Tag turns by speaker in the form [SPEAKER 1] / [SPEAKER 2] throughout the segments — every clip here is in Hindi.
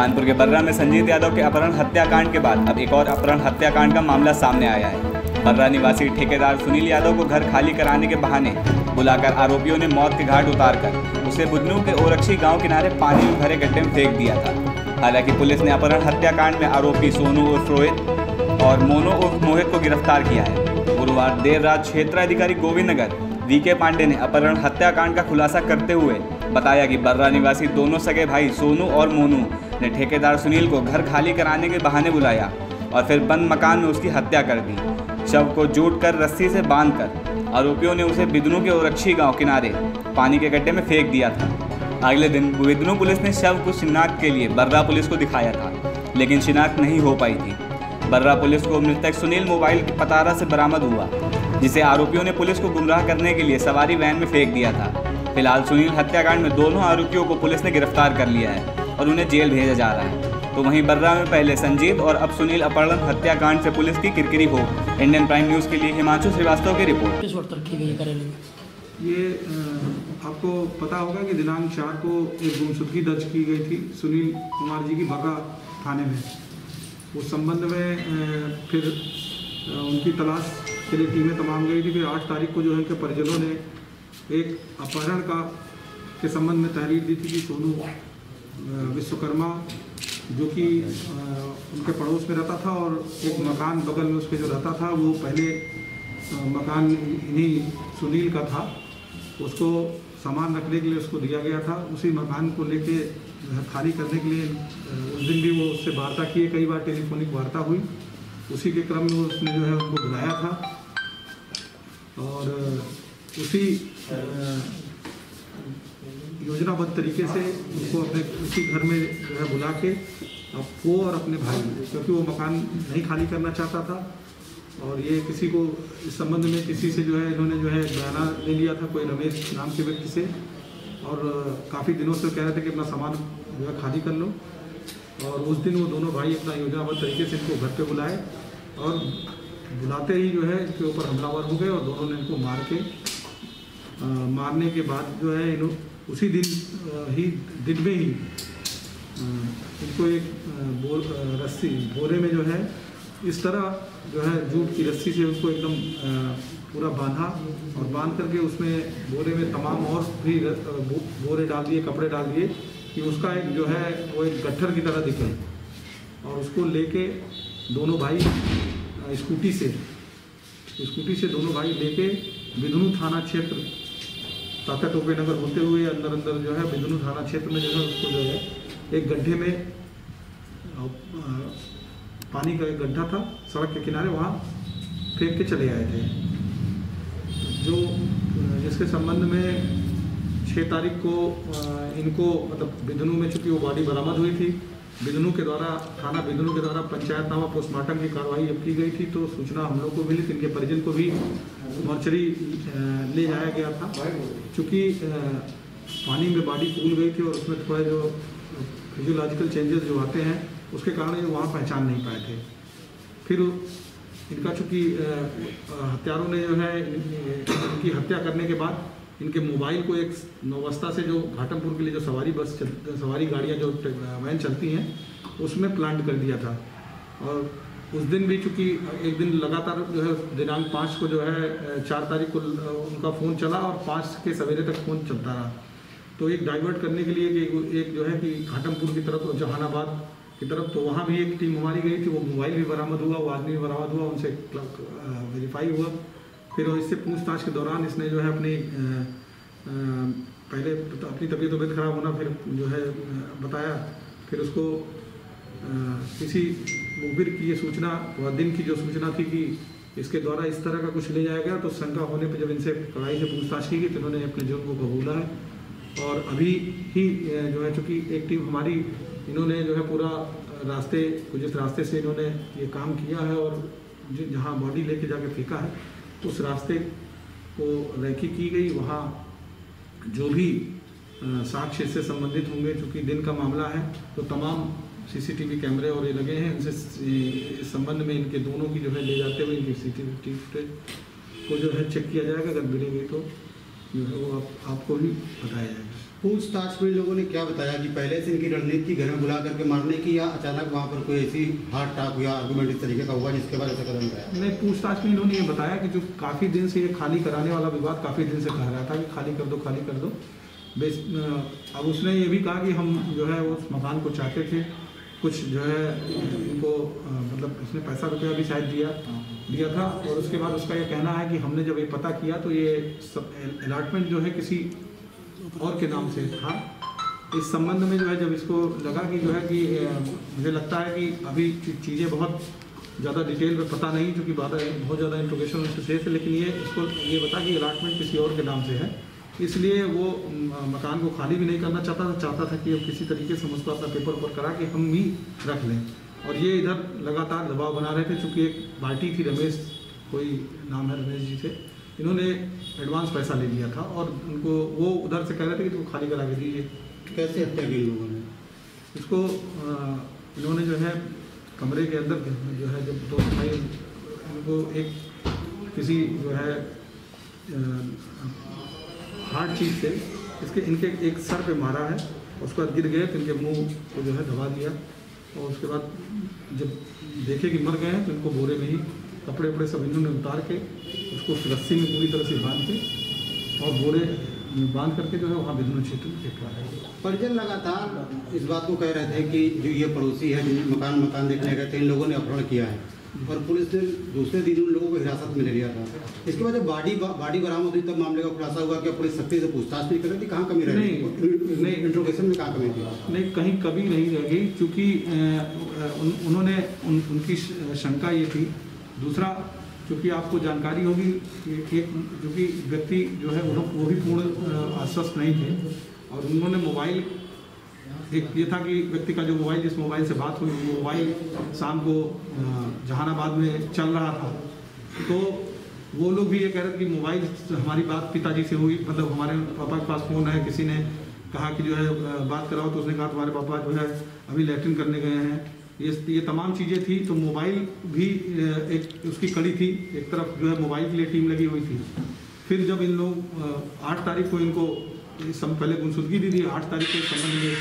[SPEAKER 1] कानपुर के बर्रा में संजीत यादव के अपहरण हत्याकांड के बाद अब एक और अपहरण हत्याकांड का मामला सामने आया है। बर्रा निवासी ठेकेदार सुनील यादव को घर खाली कराने के बहाने बुलाकर आरोपियों ने मौत के घाट उतारकर उसे बुधनू के ओरक्षी गाँव किनारे पानी में भरे गड्ढे में फेंक दिया था। हालाँकि पुलिस ने अपहरण हत्याकांड में आरोपी सोनू उर्फ़ रोहित और मोनो उर्फ़ मोहित को गिरफ़्तार किया है। गुरुवार देर रात क्षेत्राधिकारी गोविंद नगर वी के पांडे ने अपहरण हत्याकांड का खुलासा करते हुए बताया कि बर्रा निवासी दोनों सगे भाई सोनू और मोनू ने ठेकेदार सुनील को घर खाली कराने के बहाने बुलाया और फिर बंद मकान में उसकी हत्या कर दी। शव को जूट कर रस्सी से बाँध कर आरोपियों ने उसे बिदनू के ओरक्षी गाँव किनारे पानी के गड्ढे में फेंक दिया था। अगले दिन बिदनू पुलिस ने शव को शिनाख्त के लिए बर्रा पुलिस को दिखाया था, लेकिन शिनाख्त नहीं हो पाई थी। बर्रा पुलिस को मृतक सुनील मोबाइल पतारा से बरामद हुआ, जिसे आरोपियों ने पुलिस को गुमराह करने के लिए सवारी वैन में फेंक दिया था। फ़िलहाल सुनील हत्याकांड में दोनों आरोपियों को पुलिस ने गिरफ़्तार कर लिया है। और उन्हें जेल भेजा जा रहा है। तो वहीं बर्रा में पहले संजीत और अब सुनील अपहरण हत्याकांड से पुलिस की किरकिरी हो इंडियन प्राइम न्यूज़ के लिए हिमांशु श्रीवास्तव की रिपोर्ट।
[SPEAKER 2] ये आपको पता होगा कि दिनांक चार को एक गुमशुदगी दर्ज की गई थी। सुनील कुमार जी की बगा थाने में। उस संबंध में फिर उनकी तलाश के लिए टीमें तमाम गई थी। फिर आठ तारीख को जो है उनके परिजनों ने एक अपहरण का के संबंध में तहरीर दी थी कि सोनू विश्वकर्मा, जो कि उनके पड़ोस में रहता था और एक मकान बगल में उसके जो रहता था, वो पहले मकान इन्हीं सुनील का था। उसको सामान रखने के लिए उसको दिया गया था। उसी मकान को लेके खाली करने के लिए उस दिन भी वो उससे वार्ता किए। कई बार टेलीफोनिक वार्ता हुई। उसी के क्रम में उसने जो है उनको बुलाया था। और उसी योजनाबद्ध तरीके से उनको अपने उसी घर में जो है बुला के अब वो और अपने भाई क्योंकि वो मकान नहीं खाली करना चाहता था और ये किसी को इस संबंध में किसी से जो है इन्होंने जो है बयाना ले लिया था कोई रमेश नाम के व्यक्ति से। और काफ़ी दिनों से कह रहे थे कि अपना सामान जो है खाली कर लो। और उस दिन वो दोनों भाई अपना योजनाबद्ध तरीके से इनको घर पर बुलाए और बुलाते ही जो है इसके ऊपर हमलावर हो गए और दोनों ने इनको मार के अ, मारने के बाद जो है इन उसी दिन ही, दिन में ही इनको एक बोर रस्सी, बोरे में जो है, इस तरह जो है जूट की रस्सी से उसको एकदम पूरा बांधा और बाँध करके उसमें बोरे में तमाम और भी बोरे डाल दिए, कपड़े डाल दिए कि उसका एक जो है वो एक गट्ठर की तरह दिखे और उसको लेके दोनों भाई स्कूटी से स्कूटी से दोनों भाई लेके बिदनू थाना क्षेत्र ताता टोपे नगर होते हुए अंदर अंदर जो है बिदनू थाना क्षेत्र में जो है उसको जो है एक गड्ढे में पानी का एक गड्ढा था, सड़क के किनारे वहाँ फेंक के चले आए थे। जो जिसके संबंध में छः तारीख को इनको मतलब बिदनू में चूँकि वो बॉडी बरामद हुई थी बिदनू के द्वारा, थाना बिदनू के द्वारा पंचायतनामा पोस्टमार्टम की कार्रवाई जब की गई थी तो सूचना हम लोग को मिली थी इनके परिजन को भी मॉर्चरी ले जाया गया था। चूँकि पानी में बॉडी फूल गई थी और उसमें थोड़ा जो फिजियोलॉजिकल चेंजेस जो आते हैं, उसके कारण ये वहाँ पहचान नहीं पाए थे। फिर इनका चूँकि हत्यारों ने जो है इनकी हत्या करने के बाद इनके मोबाइल को एक नौवस्था से जो घाटमपुर के लिए जो सवारी बस चल, सवारी गाड़ियाँ जो वैन चलती हैं उसमें प्लांट कर दिया था। और उस दिन भी चूँकि एक दिन लगातार जो है दिनांक पाँच को जो है चार तारीख को उनका फ़ोन चला और पाँच के सवेरे तक फ़ोन चलता रहा। तो एक डाइवर्ट करने के लिए कि एक जो है कि घाटमपुर की तरफ़ और जहानाबाद की तरफ़ तो वहाँ भी एक टीम हमारी गई थी वो मोबाइल भी बरामद हुआ वो आदमी भी बरामद हुआ उनसे वेरीफाई हुआ। फिर इससे पूछताछ के दौरान इसने जो है अपनी पहले तो अपनी तबीयत तबीयत खराब होना फिर जो है बताया। फिर उसको किसी मुखबिर की ये सूचना दिन की जो सूचना थी कि इसके द्वारा इस तरह का कुछ ले जाया गया तो शंका होने पर जब इनसे कड़ाई से पूछताछ की गई तो इन्होंने अपने जुर्म को कबूला है। और अभी ही जो है चूँकि एक टीम हमारी, इन्होंने जो है पूरा रास्ते जिस रास्ते से इन्होंने ये काम किया है और जहाँ बॉडी लेके जाके फेंका है उस रास्ते को रैखी की गई। वहाँ जो भी साक्ष्य से संबंधित होंगे चूँकि दिन का मामला है तो तमाम सीसीटीवी कैमरे और ये लगे हैं। इनसे इस संबंध में इनके दोनों की जो है ले जाते हुए इनकी सीसीटीवी फुटेज को जो है चेक किया जाएगा। अगर मिलेगी तो जो है वो आप, आपको भी बताया जाएगा।
[SPEAKER 3] पूछताछ में लोगों ने क्या बताया कि पहले से इनकी रणनीति घर में बुला करके मारने की या अचानक वहाँ पर कोई ऐसी हार्ट टाक या आर्गूमेंट इस तरीके का हुआ जिसके बाद ऐसा कदम उठाया?
[SPEAKER 2] नहीं पूछताछ में इन्होंने ये बताया कि जो काफ़ी दिन से ये खाली कराने वाला विवाद काफ़ी दिन से कह रहा था कि खाली कर दो खाली कर दो। बेस अब उसने ये भी कहा कि हम जो है उस मकान को चाहते थे। कुछ जो है इनको अ, मतलब उसने पैसा रुपया भी शायद दिया दिया था और उसके बाद उसका ये कहना है कि हमने जब ये पता किया तो ये सब अलाटमेंट जो है किसी और के नाम से। था इस संबंध में जो है, जब इसको लगा कि जो है कि मुझे लगता है कि अभी चीज़ें बहुत ज़्यादा डिटेल में पता नहीं, क्योंकि बात, बहुत ज़्यादा इंट्रोगेशन उससे शेष है, लेकिन ये इसको, ये बता कि अलाटमेंट किसी और के नाम से है। इसलिए वो मकान को खाली भी नहीं करना चाहता था चाहता था कि अब किसी तरीके से मुझको अपना पेपर ऊपर करा के हम ही रख लें। और ये इधर लगातार दबाव बना रहे थे, चूँकि एक पार्टी थी रमेश, कोई नाम है रमेश जी थे इन्होंने एडवांस पैसा ले लिया था और उनको वो उधर से कह रहे थे कि तुम खाली करा के दीजिए।
[SPEAKER 3] कैसे हत्या की लोगों ने?
[SPEAKER 2] इसको इन्होंने जो है कमरे के अंदर जो है जब दो भाई उनको एक किसी जो है हार्ड चीज़ से इसके इनके एक सर पे मारा है उसके बाद गिर गए तो इनके मुँह को जो है दबा दिया और उसके बाद जब देखे कि मर गए हैं तो इनको बोरे में ही कपड़े वपड़े सब इन्होंने उतार के उसको रस्सी में पूरी तरह से बाँध के और बोरे बाँध करके जो है वहाँ विभिन्न क्षेत्र में रहे हैं।
[SPEAKER 3] परिजन लगातार इस बात को कह रहे थे कि जो ये पड़ोसी है जिन मकान मकान देखने गए थे इन लोगों ने अपहरण किया है। और पुलिस ने दूसरे दिन उन लोगों को हिरासत में ले लिया था। इसके बाद जब बॉडी बॉडी बरामद हुई तब मामले का खुलासा हुआ कि पुलिस सख्ती से पूछताछ नहीं कर रही थी कहाँ कमी रह
[SPEAKER 2] नहीं, नहीं।
[SPEAKER 3] इंट्रोगेशन में कहाँ कमी थी?
[SPEAKER 2] नहीं कहीं कभी नहीं रह गई क्योंकि उन, उन्होंने उन, उनकी शंका ये थी दूसरा क्योंकि आपको जानकारी होगी एक क्योंकि व्यक्ति जो है, वो भी पूर्ण आश्वस्त नहीं थे और उन्होंने मोबाइल, एक ये था कि व्यक्ति का जो मोबाइल, जिस मोबाइल से बात हुई, वो मोबाइल शाम को जहानाबाद में चल रहा था। तो वो लोग भी ये कह रहे थे कि मोबाइल हमारी बात पिताजी से हुई मतलब हमारे पापा के पास फ़ोन है, किसी ने कहा कि जो है बात कराओ तो उसने कहा, तुम्हारे पापा जो है, अभी लेटरिन करने गए हैं। ये ये तमाम चीज़ें थी तो मोबाइल भी एक, उसकी कड़ी थी, एक तरफ़ जो है मोबाइल के लिए टीम लगी हुई थी। फिर जब इन लोग आठ तारीख को इनको सम, पहले गुमशुदगी दी थी, आठ तारीख के संबंध में,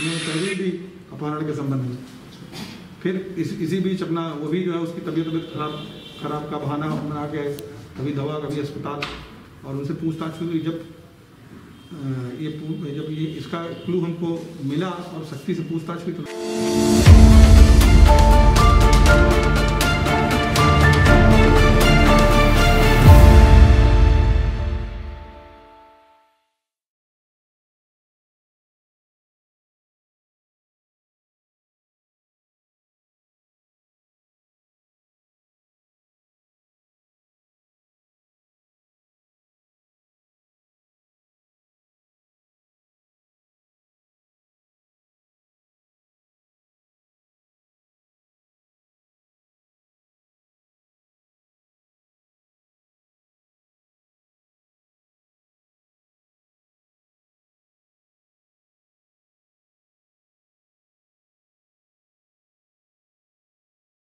[SPEAKER 2] उन्होंने तहरीर दी, अपहरण के संबंध में। फिर इस, इसी बीच अपना, वो भी जो है उसकी तबीयत तबीयत खराब खराब का बहाना बना के कभी दवा, कभी अस्पताल, और उनसे पूछताछ हुई, जब ये जब ये, इसका क्लू हमको मिला और सख्ती से पूछताछ हुई तो Thank you.